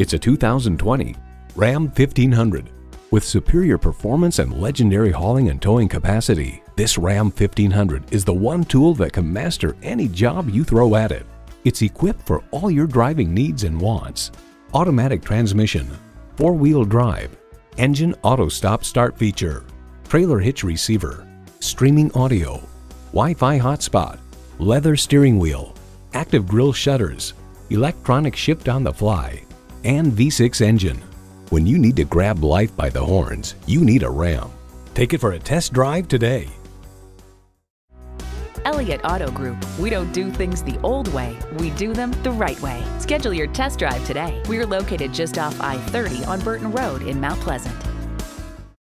It's a 2020 Ram 1500. With superior performance and legendary hauling and towing capacity, this Ram 1500 is the one tool that can master any job you throw at it. It's equipped for all your driving needs and wants. Automatic transmission, four-wheel drive, engine auto stop start feature, trailer hitch receiver, streaming audio, Wi-Fi hotspot, leather steering wheel, active grille shutters, electronic shift on the fly, and V6 engine. When you need to grab life by the horns, you need a Ram. Take it for a test drive today. Elliott Auto Group. We don't do things the old way, we do them the right way. Schedule your test drive today. We're located just off I 30 on Burton Road in Mount Pleasant.